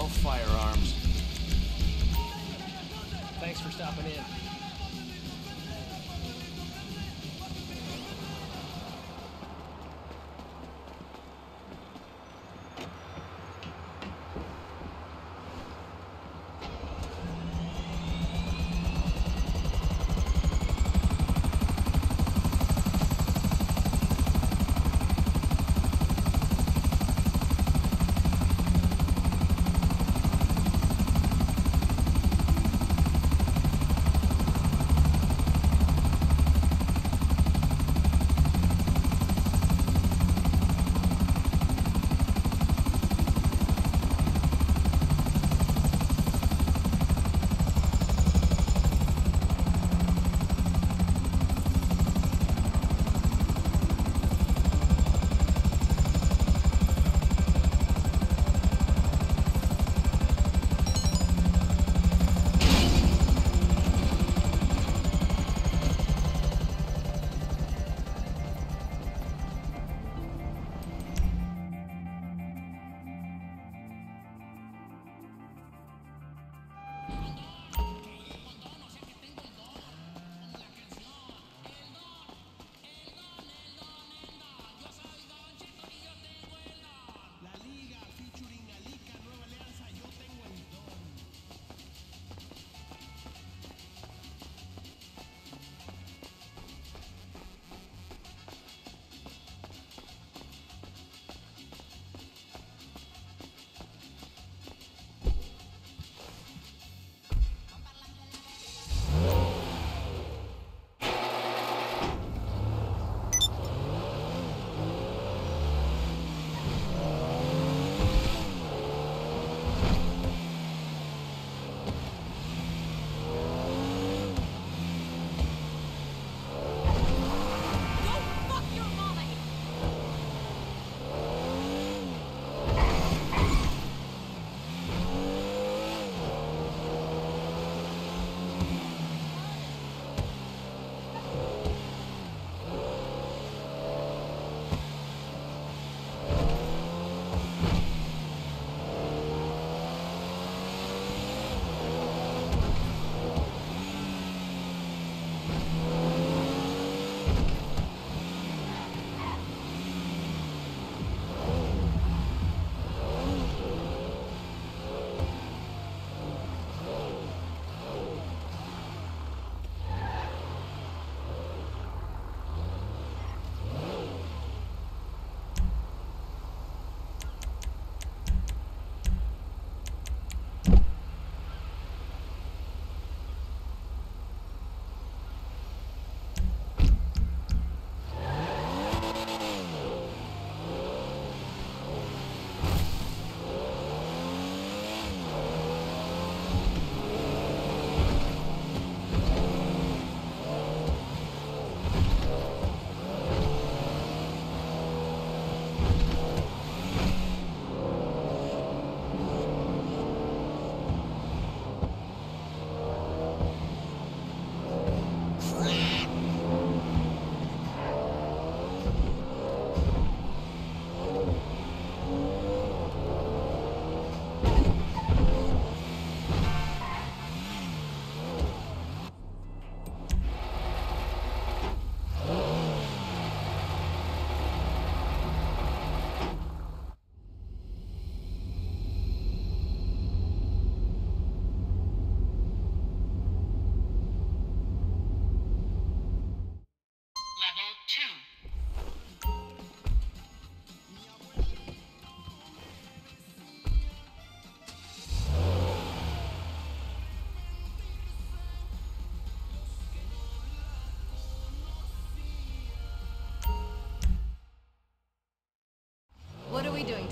self firearm.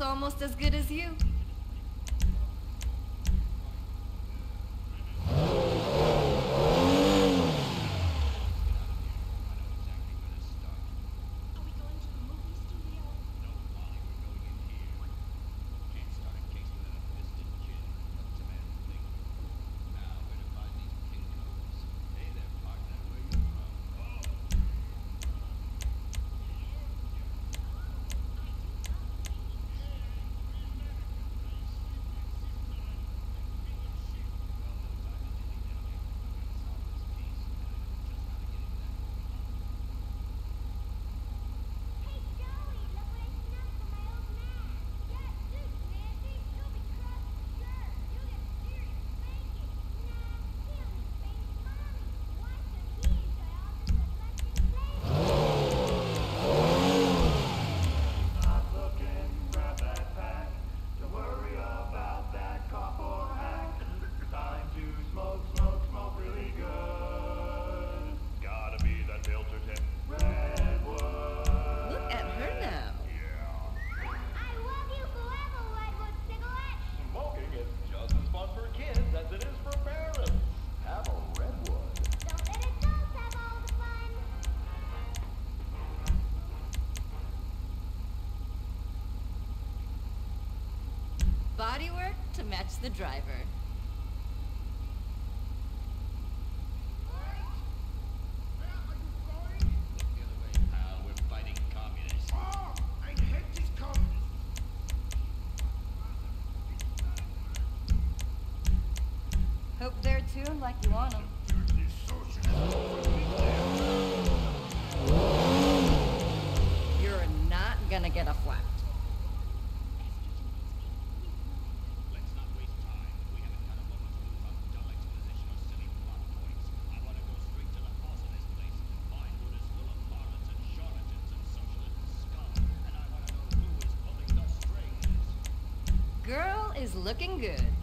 almost as good as you. match the driver. girl is looking good.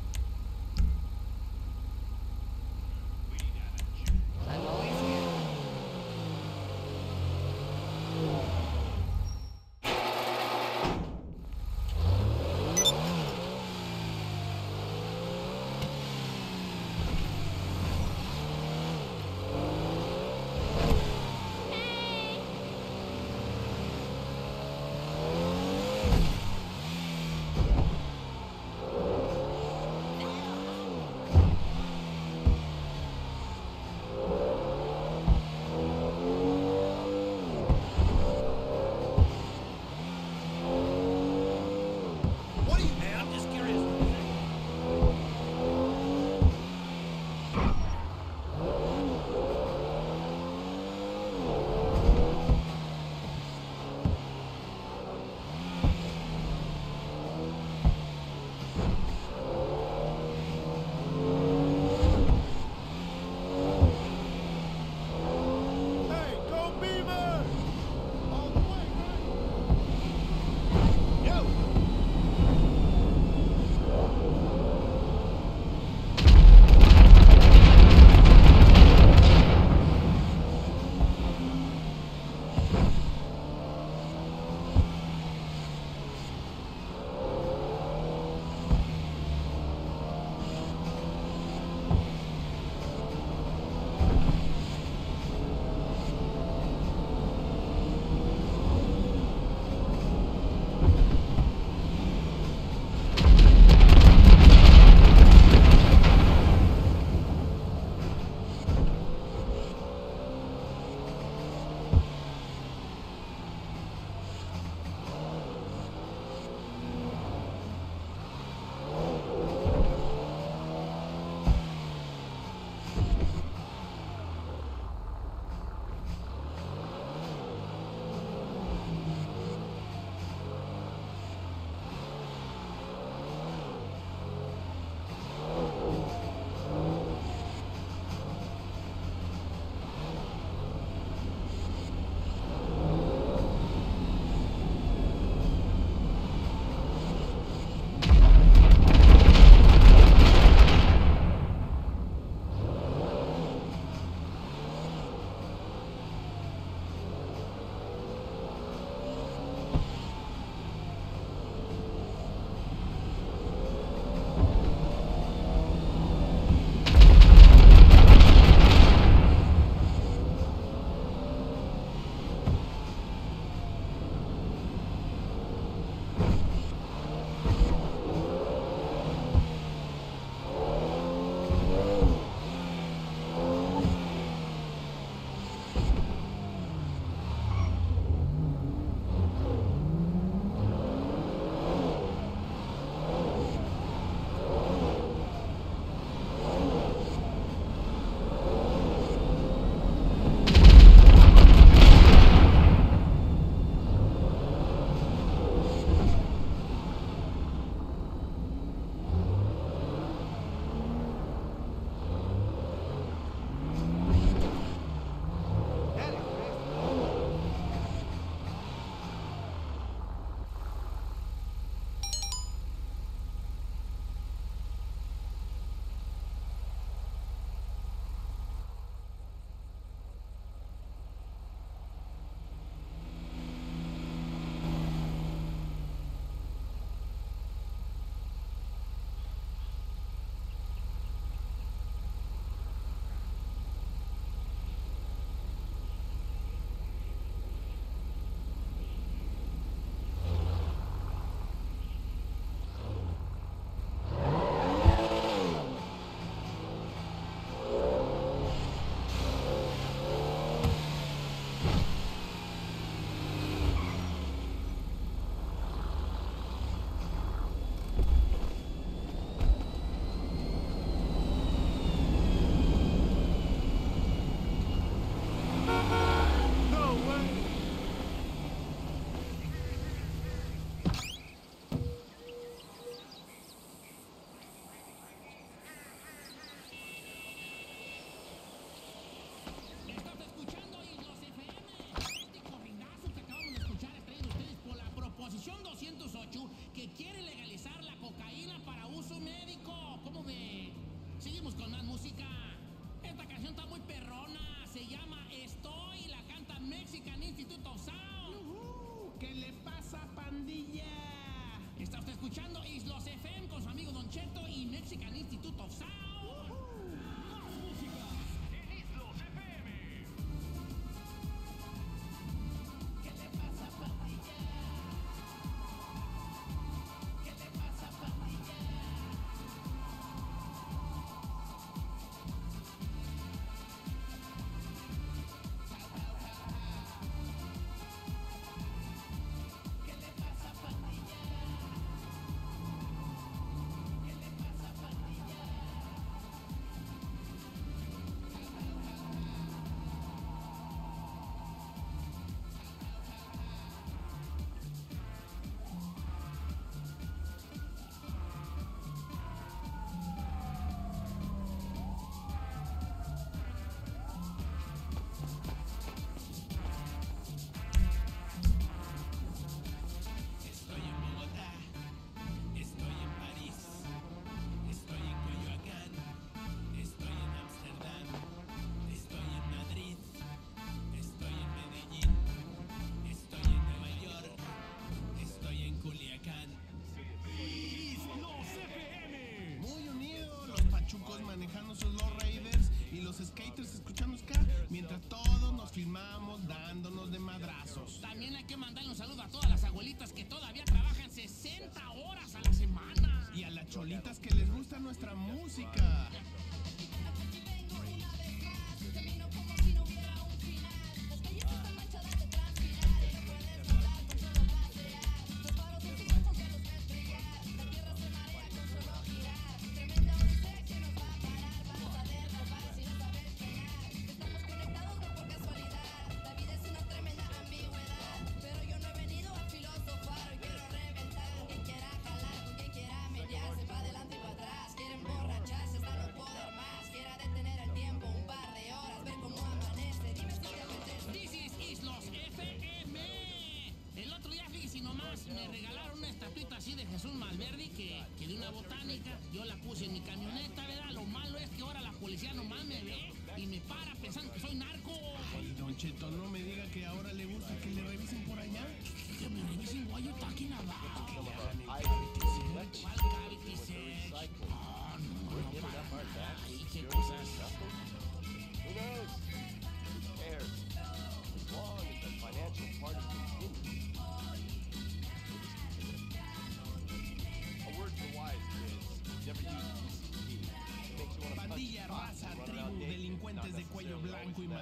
Institute of Science.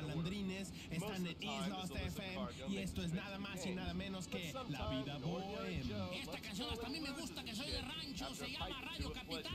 malandrines. Están en Islas FM y esto es nada más y nada menos que La Vida Bohem. Esta canción hasta a mí me gusta que soy de rancho, se llama Radio Capital.